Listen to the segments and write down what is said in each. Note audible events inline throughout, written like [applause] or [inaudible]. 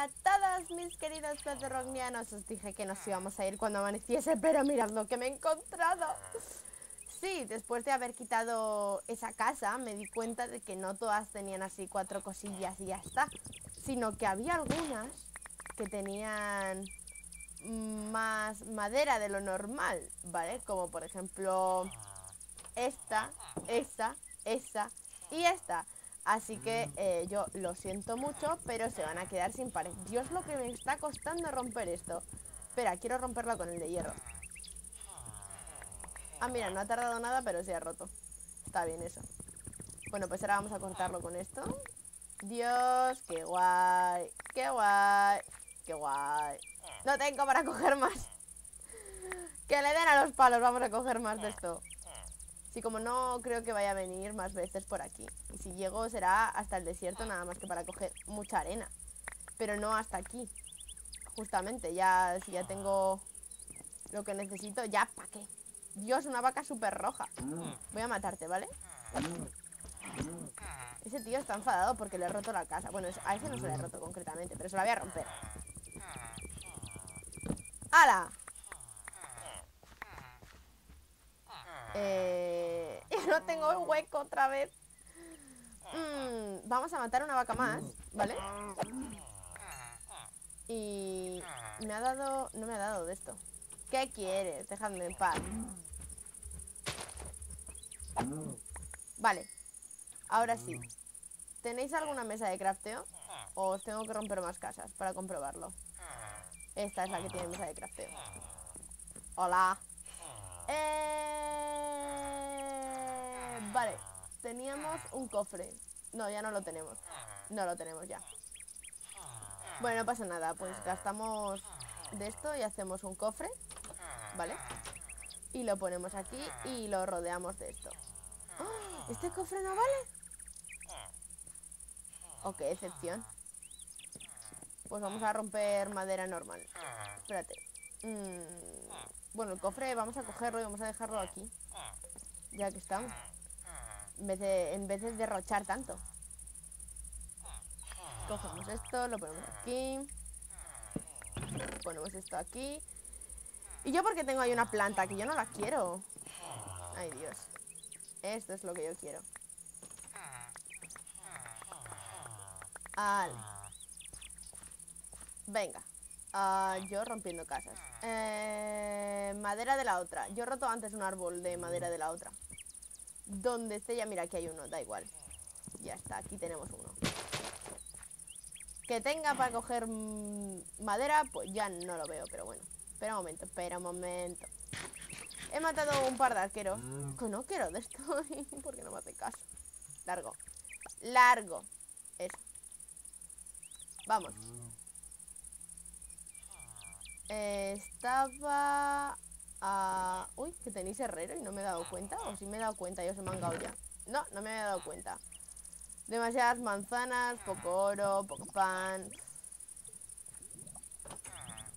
A todos mis queridos pedrognianos Os dije que nos íbamos a ir cuando amaneciese Pero mirad lo que me he encontrado. Sí, después de haber quitado esa casa Me di cuenta de que no todas tenían así cuatro cosillas y ya está Sino que había algunas que tenían más madera de lo normal, ¿vale? Como por ejemplo esta, esta, esta y esta Así que eh, yo lo siento mucho, pero se van a quedar sin pared. Dios, lo que me está costando romper esto. Espera, quiero romperlo con el de hierro. Ah, mira, no ha tardado nada, pero se ha roto. Está bien eso. Bueno, pues ahora vamos a cortarlo con esto. Dios, qué guay, qué guay, qué guay. No tengo para coger más. [laughs] Que le den a los palos, vamos a coger más de esto. Sí, como no creo que vaya a venir más veces por aquí. Y si llego será hasta el desierto nada más que para coger mucha arena. Pero no hasta aquí. Justamente, ya si ya tengo lo que necesito, ya ¿para qué? Dios, una vaca súper roja. Voy a matarte, ¿vale? Ese tío está enfadado porque le he roto la casa. Bueno, a ese no se le he roto concretamente, pero se la voy a romper. ¡Hala! Eh, [laughs] no tengo hueco otra vez. Mm, vamos a matar una vaca más, ¿vale? Y me ha dado... No me ha dado de esto. ¿Qué quieres? Dejadme en paz. Vale. Ahora sí. ¿Tenéis alguna mesa de crafteo? ¿O os tengo que romper más casas para comprobarlo? Esta es la que tiene mesa de crafteo. Hola. Eh, vale, teníamos un cofre No, ya no lo tenemos No lo tenemos ya Bueno, no pasa nada, pues gastamos de esto y hacemos un cofre ¿Vale? Y lo ponemos aquí y lo rodeamos de esto ¡Oh! ¿Este cofre no vale? ¿O qué excepción? Pues vamos a romper madera normal Espérate Mmm bueno, el cofre vamos a cogerlo y vamos a dejarlo aquí. Ya que estamos. En vez de, derrochar tanto. Cogemos esto, lo ponemos aquí. Ponemos esto aquí. Y yo porque tengo ahí una planta que yo no la quiero. Ay, Dios. Esto es lo que yo quiero. Al. Venga. Ah, yo rompiendo casas. Eh, madera de la otra. Yo roto antes un árbol de madera de la otra. Donde esté ya, mira, aquí hay uno, da igual. Ya está, aquí tenemos uno. Que tenga para coger madera, pues ya no lo veo, pero bueno. Espera un momento, espera un momento. He matado un par de arqueros. Mm. Que no quiero de esto, [laughs] porque no me hace caso. Largo. Largo. Eso. Vamos. Mm. Uy, que tenéis herrero y no me he dado cuenta. O si me he dado cuenta, yo se me han ya. No, no me había dado cuenta. Demasiadas manzanas, poco oro, poco pan.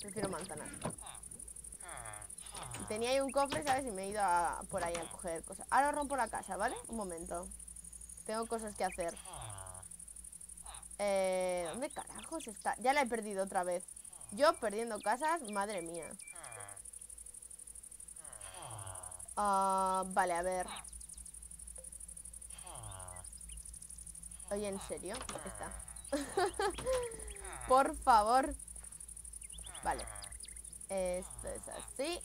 Prefiero manzanas. Tenía ahí un cofre, ¿sabes? Y me he ido por ahí a coger cosas. Ahora rompo la casa, ¿vale? Un momento. Tengo cosas que hacer. Eh, ¿Dónde carajos está? Ya la he perdido otra vez. Yo perdiendo casas, madre mía. Ah, vale, a ver. Oye, ¿en serio? Está. [laughs] Por favor. Vale. Esto es así.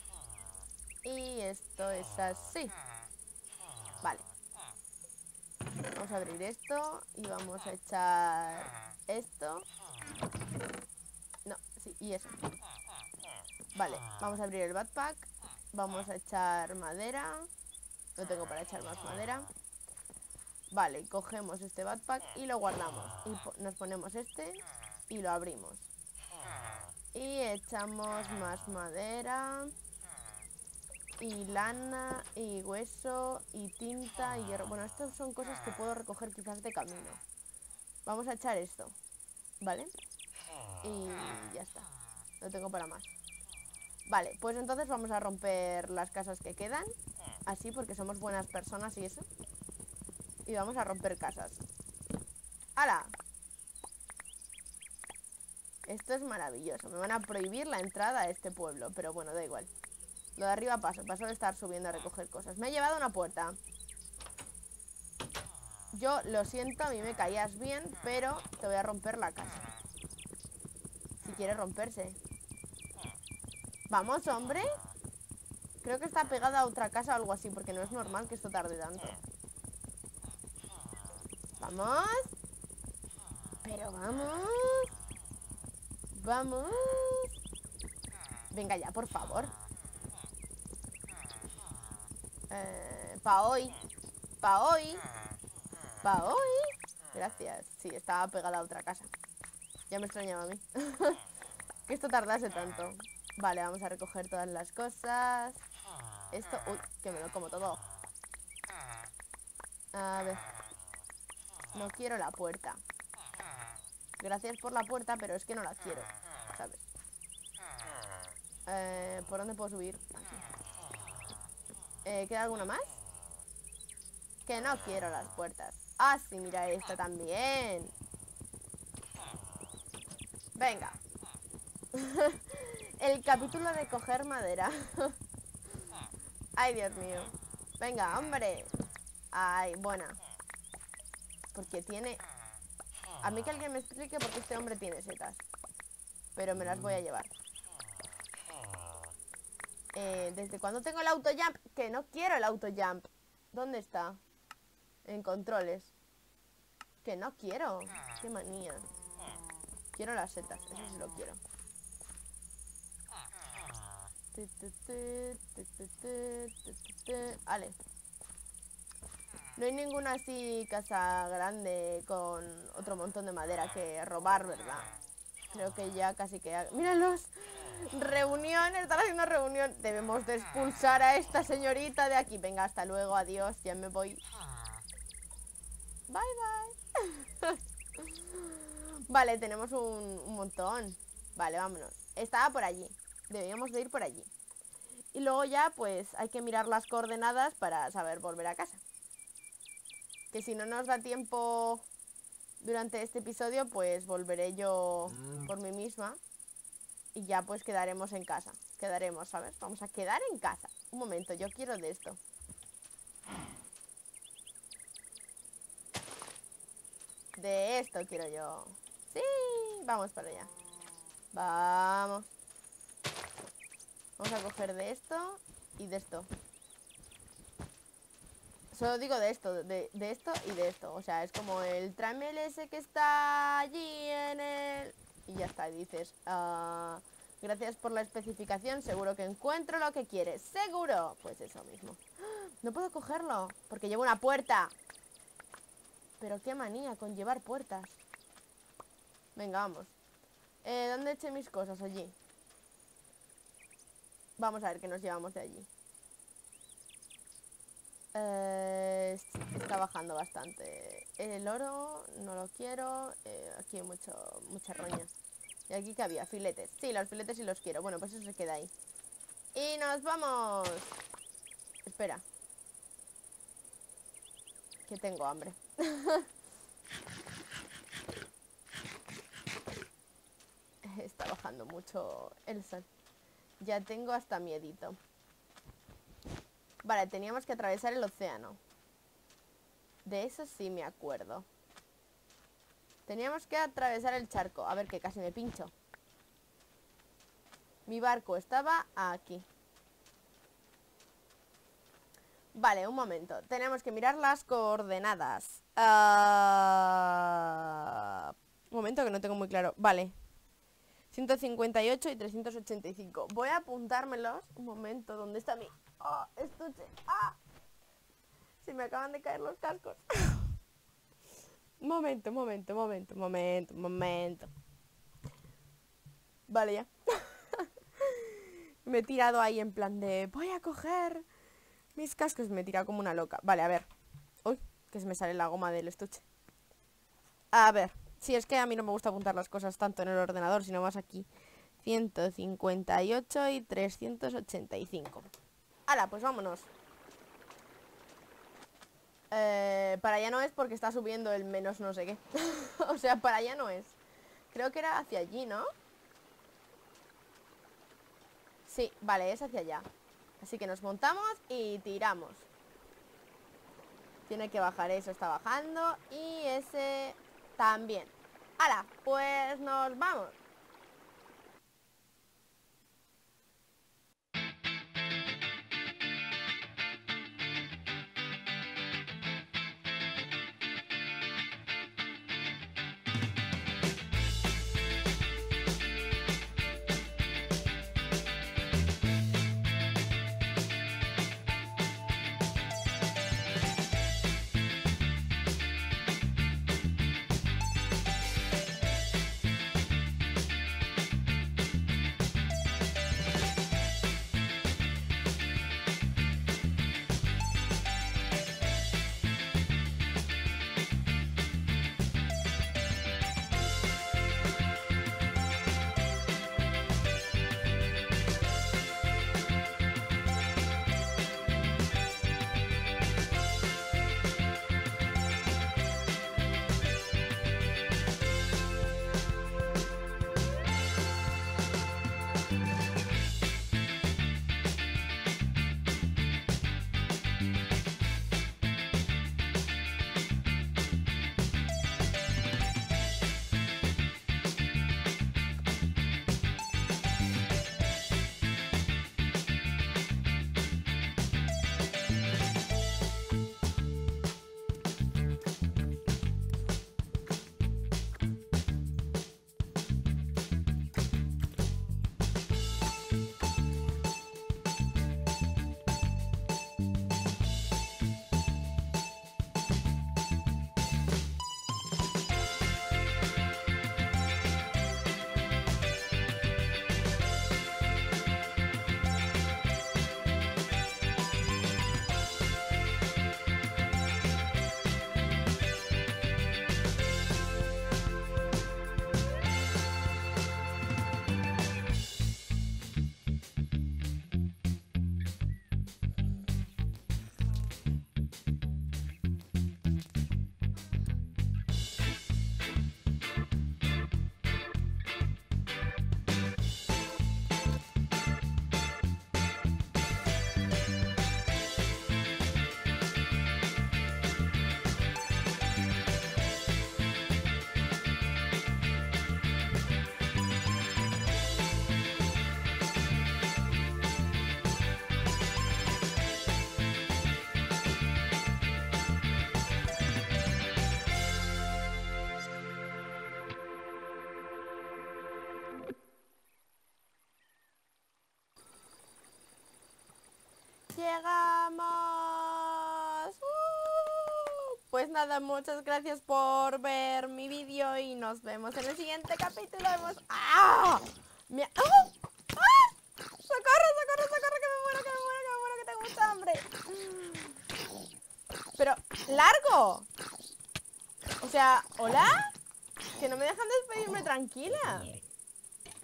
Y esto es así. Vale. Vamos a abrir esto y vamos a echar esto y eso. Vale, vamos a abrir el backpack. Vamos a echar madera. No tengo para echar más madera. Vale, cogemos este backpack y lo guardamos. Y nos ponemos este y lo abrimos. Y echamos más madera. Y lana, y hueso, y tinta, y hierro. Bueno, estas son cosas que puedo recoger quizás de camino. Vamos a echar esto. ¿Vale? Y ya está. No tengo para más. Vale, pues entonces vamos a romper las casas que quedan. Así, porque somos buenas personas y eso. Y vamos a romper casas. ¡Hala! Esto es maravilloso. Me van a prohibir la entrada a este pueblo. Pero bueno, da igual. Lo de arriba paso. Paso de estar subiendo a recoger cosas. Me he llevado una puerta. Yo lo siento, a mí me caías bien, pero te voy a romper la casa. Si quiere romperse. Vamos, hombre. Creo que está pegada a otra casa o algo así, porque no es normal que esto tarde tanto. Vamos. Pero vamos. Vamos. Venga ya, por favor. Eh, pa' hoy. Pa' hoy. Pa' hoy. Gracias. Sí, estaba pegada a otra casa. Ya me extrañaba a mí. [laughs] que esto tardase tanto. Vale, vamos a recoger todas las cosas. Esto... Uy, que me lo como todo. A ver. No quiero la puerta. Gracias por la puerta, pero es que no la quiero. ¿Sabes? Eh, ¿Por dónde puedo subir? Eh, ¿Queda alguna más? Que no quiero las puertas. Ah, sí, mira esta también. Venga. [laughs] El capítulo de coger madera. [laughs] Ay, Dios mío. Venga, hombre. Ay, buena. Porque tiene... A mí que alguien me explique por qué este hombre tiene setas. Pero me las voy a llevar. Eh, ¿Desde cuándo tengo el auto jump? Que no quiero el auto jump. ¿Dónde está? En controles. Que no quiero. Qué manía. Quiero las setas. Eso sí lo quiero. Vale. No hay ninguna así casa grande con otro montón de madera que robar, ¿verdad? Creo que ya casi que... ¡Míralos! Reunión, están haciendo reunión. Debemos de expulsar a esta señorita de aquí. Venga, hasta luego, adiós, ya me voy. Bye, bye. [laughs] vale, tenemos un, un montón. Vale, vámonos. Estaba por allí. Debíamos de ir por allí. Y luego ya, pues, hay que mirar las coordenadas para saber volver a casa. Que si no nos da tiempo durante este episodio, pues volveré yo Mm. por mí misma. Y ya pues quedaremos en casa. Quedaremos, ¿sabes? Vamos a quedar en casa. Un momento, yo quiero de esto. De esto quiero yo. Sí, vamos para allá. Vamos. Vamos a coger de esto y de esto. Solo digo de esto, de, de esto y de esto. O sea, es como el tráeme el ese que está allí en el... Y ya está, dices, ah, gracias por la especificación, seguro que encuentro lo que quieres. ¡Seguro! Pues eso mismo. ¡Ah! No puedo cogerlo, porque llevo una puerta. Pero qué manía con llevar puertas. Venga, vamos. Eh, ¿Dónde eché mis cosas? Allí. Vamos a ver qué nos llevamos de allí. Eh, está bajando bastante. El oro no lo quiero. Eh, aquí hay mucho, mucha roña. ¿Y aquí que había? Filetes. Sí, los filetes sí los quiero. Bueno, pues eso se queda ahí. ¡Y nos vamos! Espera. Que tengo hambre. [laughs] Está bajando mucho el sol. Ya tengo hasta miedito. Vale, teníamos que atravesar el océano. De eso sí me acuerdo. Teníamos que atravesar el charco. A ver, que casi me pincho. Mi barco estaba aquí. Vale, un momento. Tenemos que mirar las coordenadas. Ah, Un momento que no tengo muy claro. Vale. 158 y 385. Voy a apuntármelos. Un momento, ¿dónde está mi oh, estuche? ¡Ah! Se me acaban de caer los cascos. [laughs] momento, momento, momento, momento, momento. Vale, ya. [laughs] me he tirado ahí en plan de... Voy a coger mis cascos. Me he tirado como una loca. Vale, a ver. Uy, que se me sale la goma del estuche. A ver. Sí, es que a mí no me gusta apuntar las cosas tanto en el ordenador, sino más aquí. 158 y 385. Hala, pues vámonos. Eh, para allá no es porque está subiendo el menos no sé qué. [laughs] o sea, para allá no es. Creo que era hacia allí, ¿no? Sí, vale, es hacia allá Así que nos montamos y tiramos Tiene que bajar eso, está bajando Y ese también ¡Hala! Pues nos vamos ¡Llegamos! ¡Uh! Pues nada, muchas gracias por ver mi vídeo y nos vemos en el siguiente capítulo. Hemos... ¡Ah! ¡Ah! ¡Ah! ¡Socorro, socorro, socorro! ¡Que me muero, que me muero, que me muero, que tengo mucha hambre! Pero, ¡largo! O sea, ¿hola? Que no me dejan despedirme tranquila.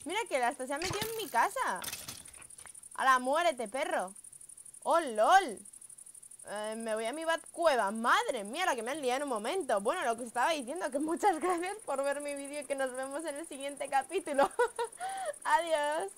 Mira que la se ha metido en mi casa. ¡Hala, muérete, perro! ¡Oh, lol! Eh, me voy a mi bat cueva. Madre mía, la que me han liado en un momento. Bueno, lo que estaba diciendo, que muchas [laughs] gracias por ver mi vídeo y que nos vemos en el siguiente capítulo. [laughs] Adiós.